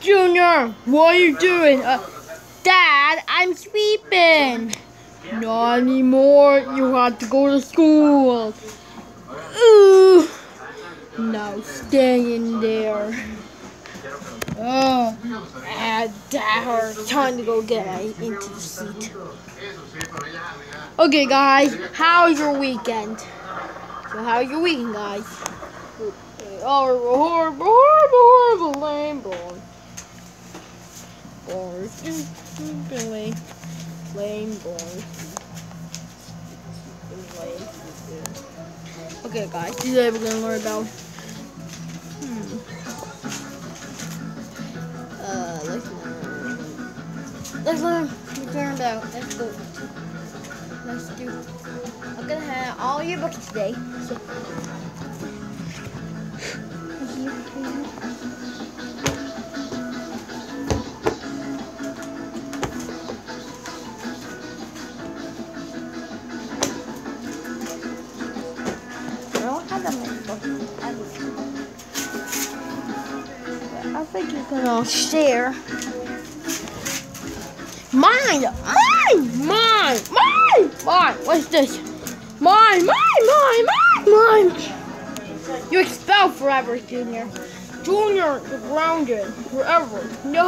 Junior, what are you doing? Uh, Dad, I'm sweeping. Not anymore. You have to go to school. Ooh. Now stay in there. Oh, ah, that hurt. Time to go get into the seat. Okay, guys, how's your weekend? So, how's your weekend, guys? Oh, horrible, horrible, horrible, lame boy. Boy, lame, lame boy. Okay, guys, today we're gonna learn about. Hmm. Uh, let's learn. Let's learn. Let's learn about. Let's go. Let's do. I'm gonna have all your books today. So. I think you're gonna share. Mine! Mine! Mine! Mine! Mine! What's this? Mine! Mine! Mine! Mine! Mine! You're expelled forever, Junior. Junior, you're grounded forever. No.